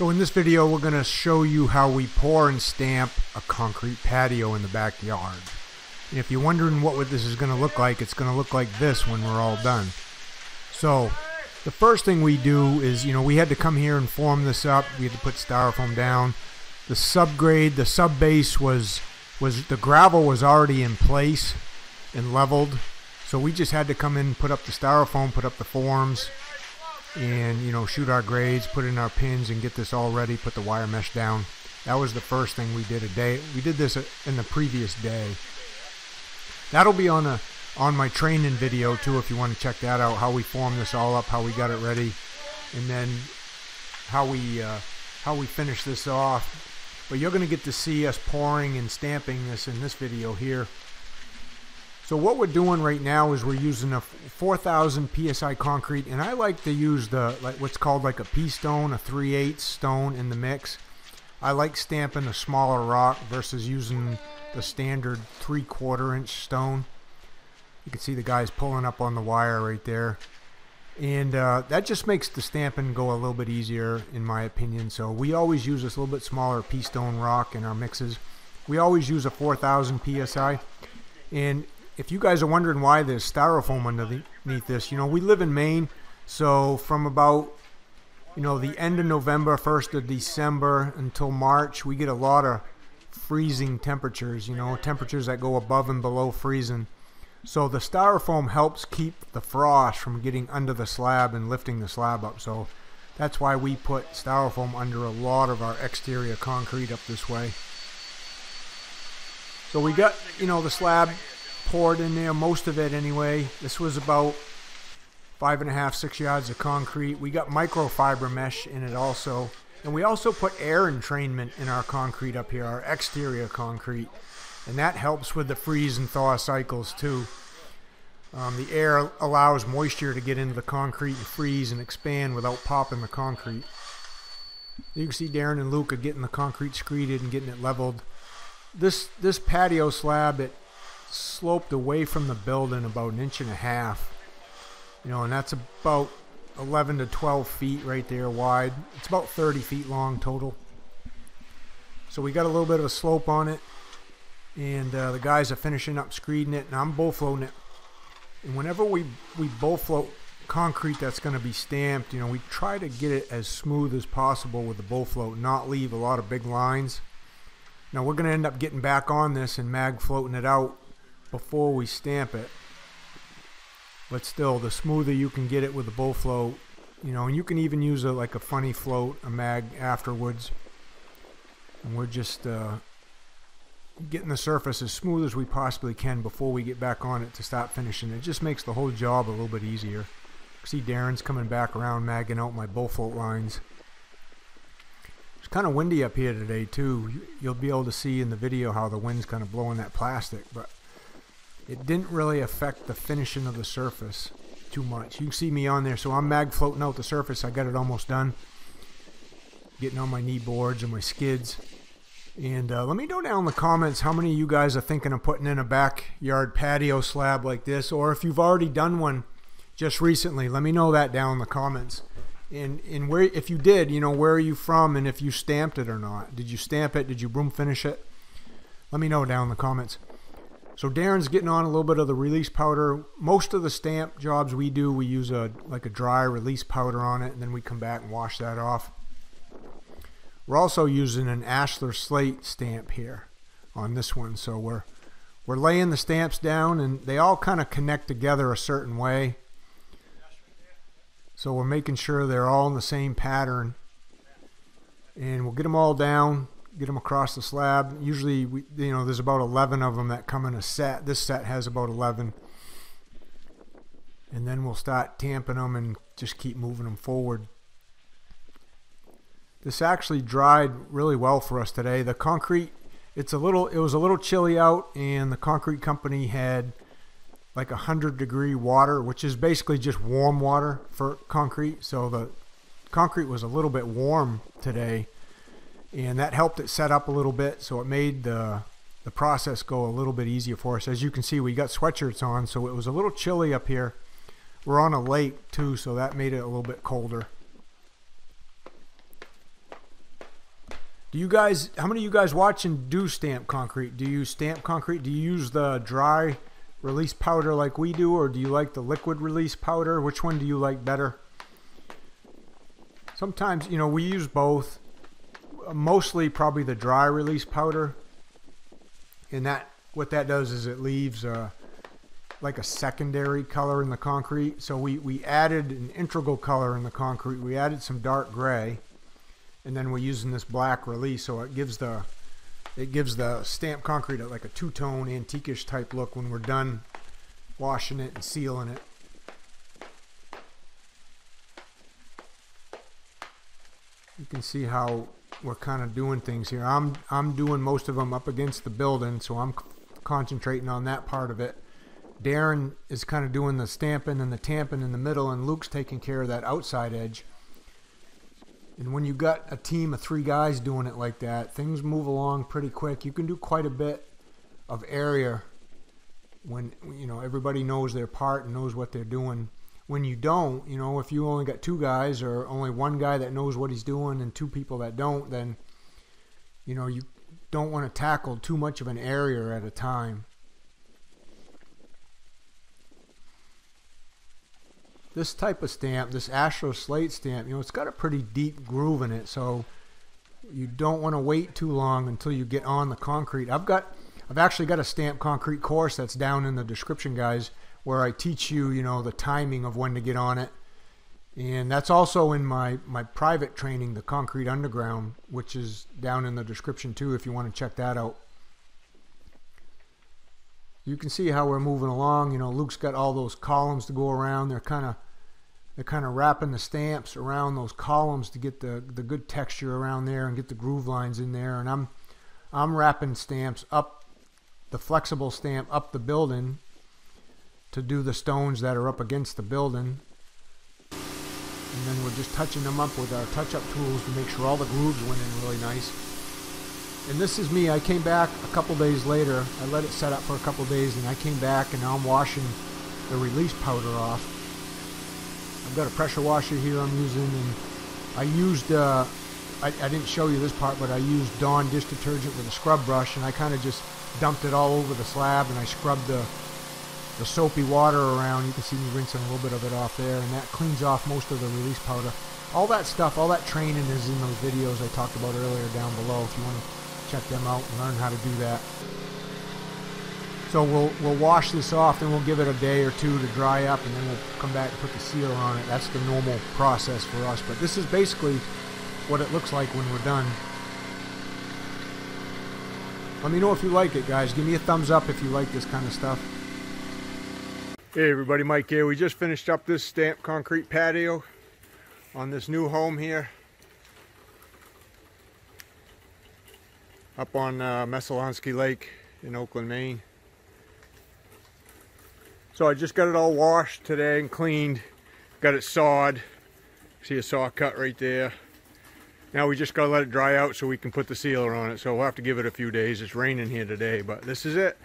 So in this video we're going to show you how we pour and stamp a concrete patio in the backyard. And if you're wondering what this is going to look like, it's going to look like this when we're all done. So the first thing we do is, you know, we had to come here and form this up. We had to put styrofoam down. The subgrade, the sub base was was the gravel was already in place and leveled. So we just had to come in, put up the styrofoam, put up the forms, and you know shoot our grades, put in our pins, and get this all ready. Put the wire mesh down. That was the first thing we did a day. We did this in the previous day. That'll be on a on my training video too if you want to check that out. How we formed this all up, how we got it ready, and then how we uh, how we finish this off. But you're going to get to see us pouring and stamping this in this video here. So what we're doing right now is we're using a 4,000 psi concrete, and I like to use the like what's called like a pea stone, a 3 8 stone in the mix. I like stamping a smaller rock versus using the standard 3 quarter inch stone. You can see the guys pulling up on the wire right there. And uh, that just makes the stamping go a little bit easier in my opinion. So we always use this little bit smaller pea stone rock in our mixes. We always use a 4,000 psi. And if you guys are wondering why there's styrofoam underneath this, you know, we live in Maine, so from about you know the end of November, first of December until March, we get a lot of freezing temperatures. You know, temperatures that go above and below freezing. So the styrofoam helps keep the frost from getting under the slab and lifting the slab up. So that's why we put styrofoam under a lot of our exterior concrete up this way. So we got, you know, the slab poured in there, most of it anyway. This was about five and a half, six yards of concrete. We got microfiber mesh in it also. And we also put air entrainment in our concrete up here, our exterior concrete. And that helps with the freeze and thaw cycles too. Um, the air allows moisture to get into the concrete and freeze and expand without popping the concrete. You can see Darren and are getting the concrete screeded and getting it leveled. This this patio slab, it sloped away from the building about an inch and a half. You know, and that's about 11 to 12 feet right there wide. It's about 30 feet long total. So we got a little bit of a slope on it. And uh, the guys are finishing up screeding it, and I'm bull floating it. And whenever we, we bull float concrete that's going to be stamped, you know, we try to get it as smooth as possible with the bull float, not leave a lot of big lines. Now we're going to end up getting back on this and mag floating it out before we stamp it. But still, the smoother you can get it with the bull float, you know, and you can even use a like a funny float, a mag afterwards. And we're just uh, getting the surface as smooth as we possibly can before we get back on it to start finishing. It just makes the whole job a little bit easier. See Darren's coming back around magging out my bull float lines. It's kind of windy up here today too. You'll be able to see in the video how the wind's kind of blowing that plastic, but it didn't really affect the finishing of the surface too much. You can see me on there, so I'm mag floating out the surface. I got it almost done. Getting on my knee boards and my skids. And uh, let me know down in the comments how many of you guys are thinking of putting in a backyard patio slab like this, or if you've already done one just recently. Let me know that down in the comments. And, and where if you did, you know, where are you from and if you stamped it or not. Did you stamp it? Did you broom finish it? Let me know down in the comments. So Darren's getting on a little bit of the release powder. Most of the stamp jobs we do, we use a like a dry release powder on it, and then we come back and wash that off. We're also using an Ashlar slate stamp here on this one, so we're we're laying the stamps down, and they all kind of connect together a certain way. So we're making sure they're all in the same pattern, and we'll get them all down get them across the slab. Usually, we, you know, there's about 11 of them that come in a set. This set has about 11. And then we'll start tamping them and just keep moving them forward. This actually dried really well for us today. The concrete, it's a little, it was a little chilly out, and the concrete company had like a hundred degree water, which is basically just warm water for concrete. So the concrete was a little bit warm today and that helped it set up a little bit so it made the the process go a little bit easier for us as you can see we got sweatshirts on so it was a little chilly up here we're on a lake too so that made it a little bit colder Do you guys, how many of you guys watching do stamp concrete? Do you stamp concrete? Do you use the dry release powder like we do, or do you like the liquid release powder? Which one do you like better? Sometimes, you know, we use both. Mostly probably the dry release powder. And that, what that does is it leaves a, like a secondary color in the concrete. So we, we added an integral color in the concrete. We added some dark gray and then we're using this black release so it gives the it gives the stamped concrete like a two-tone antiquish type look when we're done washing it and sealing it you can see how we're kind of doing things here I'm I'm doing most of them up against the building so I'm concentrating on that part of it Darren is kind of doing the stamping and the tamping in the middle and Luke's taking care of that outside edge and when you've got a team of three guys doing it like that, things move along pretty quick. You can do quite a bit of area when you know everybody knows their part and knows what they're doing. When you don't, you know, if you only got two guys or only one guy that knows what he's doing and two people that don't, then you know, you don't want to tackle too much of an area at a time. this type of stamp, this Ashlar Slate stamp, you know, it's got a pretty deep groove in it, so you don't want to wait too long until you get on the concrete. I've got, I've actually got a stamp concrete course that's down in the description, guys, where I teach you, you know, the timing of when to get on it. And that's also in my, my private training, the Concrete Underground, which is down in the description too if you want to check that out you can see how we're moving along. You know, Luke's got all those columns to go around. They're kind of they're kind of wrapping the stamps around those columns to get the the good texture around there and get the groove lines in there. And I'm I'm wrapping stamps up the flexible stamp up the building to do the stones that are up against the building. And then we're just touching them up with our touch-up tools to make sure all the grooves went in really nice. And this is me. I came back a couple days later. I let it set up for a couple days, and I came back, and now I'm washing the release powder off. I've got a pressure washer here I'm using, and I used, uh, I, I didn't show you this part, but I used Dawn dish detergent with a scrub brush, and I kind of just dumped it all over the slab, and I scrubbed the, the soapy water around. You can see me rinsing a little bit of it off there, and that cleans off most of the release powder. All that stuff, all that training is in those videos I talked about earlier down below if you want to check them out and learn how to do that. So we'll we'll wash this off, then we'll give it a day or two to dry up, and then we'll come back and put the seal on it. That's the normal process for us. But this is basically what it looks like when we're done. Let me know if you like it, guys. Give me a thumbs up if you like this kind of stuff. Hey everybody, Mike here. We just finished up this stamped concrete patio on this new home here. up on uh, Messalonskee Lake in Oakland, Maine. So I just got it all washed today and cleaned. Got it sawed. See a saw cut right there. Now we just got to let it dry out so we can put the sealer on it. So we'll have to give it a few days. It's raining here today, but this is it.